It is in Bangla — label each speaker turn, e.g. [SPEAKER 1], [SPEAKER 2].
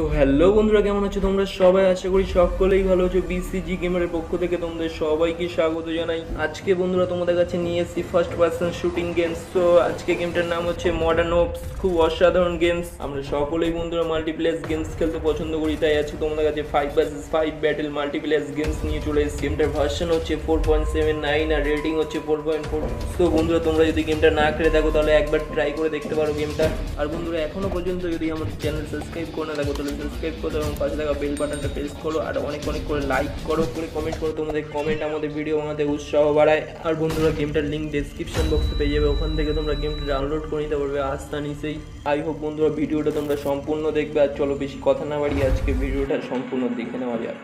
[SPEAKER 1] সো হ্যালো বন্ধুরা, কেমন আছো তোমরা? সবাই আশা করি সকলেই ভালো আছো। বিসিজি গেমারের পক্ষ থেকে তোমাদের সবাইকে স্বাগত জানাই। আজকে বন্ধুরা, তোমাদের কাছে নিয়ে এসেছি ফার্স্ট পার্সন শুটিং গেমস তো আজকে গেমটার নাম হচ্ছে মডার্ন ওপস খুব অসাধারণ গেমস আমরা সকলেই বন্ধুরা মাল্টিপ্লেস গেমস খেলতে পছন্দ করি, তাই আজকে তোমাদের কাছে five versus five battle multiplayer games নিয়ে চলে এসেছি। গেমটার ভার্সন হচ্ছে ফোর পয়েন্ট সেভেন নাইন আর রেটিং হচ্ছে ফোর পয়েন্ট ফোর তো বন্ধুরা, তোমরা যদি গেমটা না খেলে থাকো, তাহলে একবার ট্রাই করে দেখতে পারো গেমটা আর বন্ধুরা, এখনও পর্যন্ত যদি আমাদের চ্যানেল সাবস্ক্রাইব করে না থাকো, তাহলে সাবস্ক্রাইব করো এবং পাশে থাকা বেল বাটনটা প্রেস করো। আর অনেক অনেক করে লাইক করো, করে কমেন্ট করো। তোমাদের কমেন্ট আমাদের ভিডিও আমাদের উৎসাহ বাড়ায়। আর বন্ধুরা গেমটার লিঙ্ক ডেসক্রিপশন বক্সে পেয়ে যাবে। ওখান থেকে তোমরা গেমটা ডাউনলোড করে নিতে পারবে আস্থা নিচেই। আই হোপ বন্ধুরা ভিডিওটা তোমরা সম্পূর্ণ দেখবে। আর চলো বেশি কথা না বাড়িয়ে আজকে ভিডিওটা সম্পূর্ণ দেখে নেওয়া যাক।